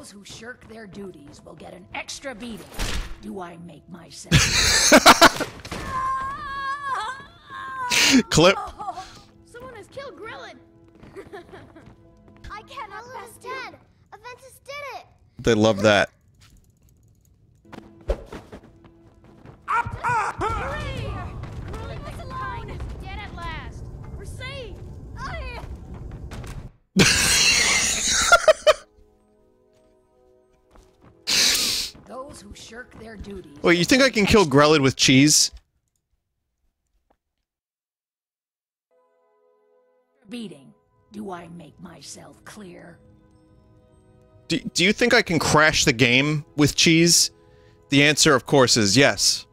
Those who shirk their duties will get an extra beating. Do I make myself? Clip. Someone has killed Grelod. I cannot Grelod's dead. Aventus did it. They love that. Those who shirk their duties. Wait, you think I can kill Grelod with cheese? beating. Do I make myself clear? Do, do you think I can crash the game with cheese? The answer, of course, is yes.